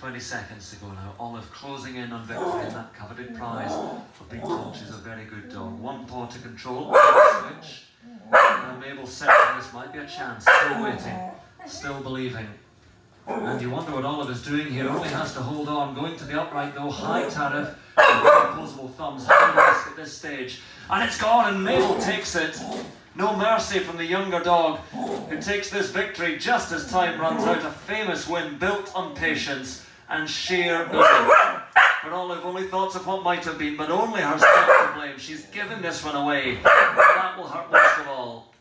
20 seconds to go now. Olive closing in on victory in that coveted prize. But Big told is a very good dog. One paw to control, switch. Now Mabel sensing this might be a chance. Still waiting, still believing. And you wonder what Olive is doing here. Only has to hold on. Going to the upright though. High tariff. Opposable thumbs. High risk at this stage. And it's gone and Mabel takes it. No mercy from the younger dog, who takes this victory just as time runs out. A famous win built on patience and sheer belief. For Olive only thoughts of what might have been, but only herself to blame. She's given this one away. That will hurt most of all.